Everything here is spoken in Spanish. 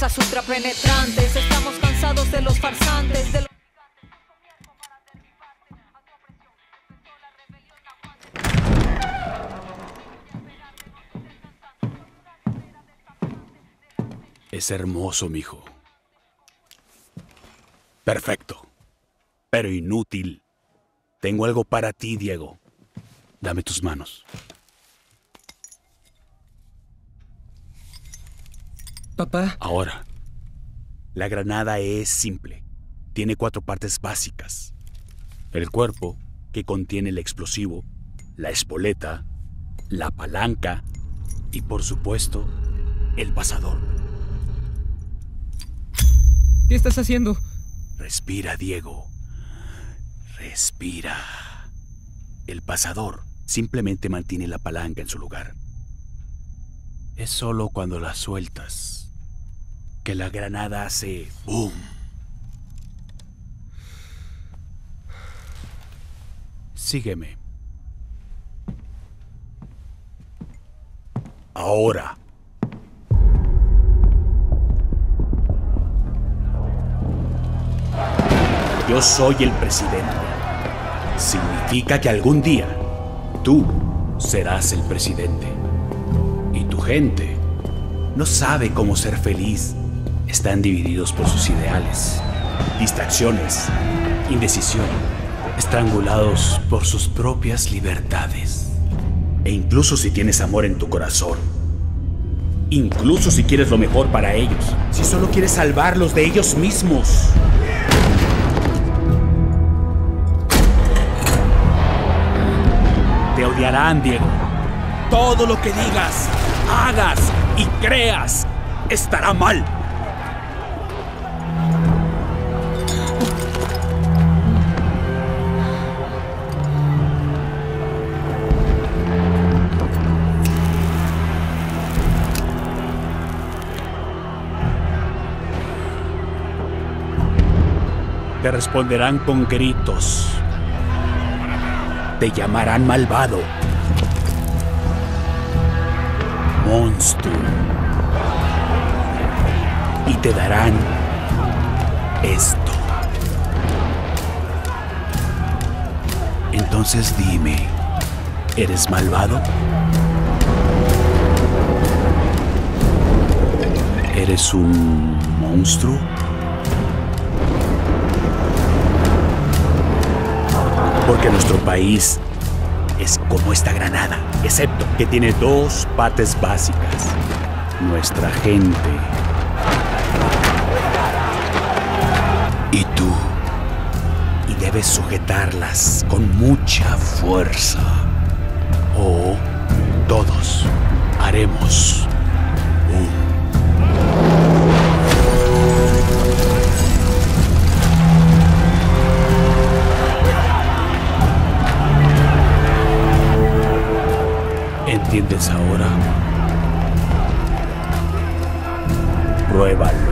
fuerzas ultrapenetrantes. Estamos cansados de los farsantes, de los Es hermoso, mijo. Perfecto. Pero inútil. Tengo algo para ti, Diego. Dame tus manos. Papá. Ahora, la granada es simple. Tiene cuatro partes básicas. El cuerpo, que contiene el explosivo, la espoleta, la palanca y, por supuesto, el pasador. ¿Qué estás haciendo? Respira, Diego. Respira. El pasador simplemente mantiene la palanca en su lugar. Es solo cuando la sueltas que la granada hace boom. Sígueme. Ahora. Yo soy el presidente. Significa que algún día tú serás el presidente. Y tu gente no sabe cómo ser feliz. Están divididos por sus ideales, distracciones, indecisión, estrangulados por sus propias libertades. E incluso si tienes amor en tu corazón, incluso si quieres lo mejor para ellos, si solo quieres salvarlos de ellos mismos, te odiarán, Diego. Todo lo que digas, hagas y creas estará mal. Te responderán con gritos. Te llamarán malvado. Monstruo. Y te darán esto. Entonces dime, ¿eres malvado? ¿Eres un monstruo? Porque nuestro país es como esta granada, excepto que tiene dos partes básicas. Nuestra gente. Y tú. Y debes sujetarlas con mucha fuerza. O todos haremos un ¿Entiendes ahora? Pruébalo.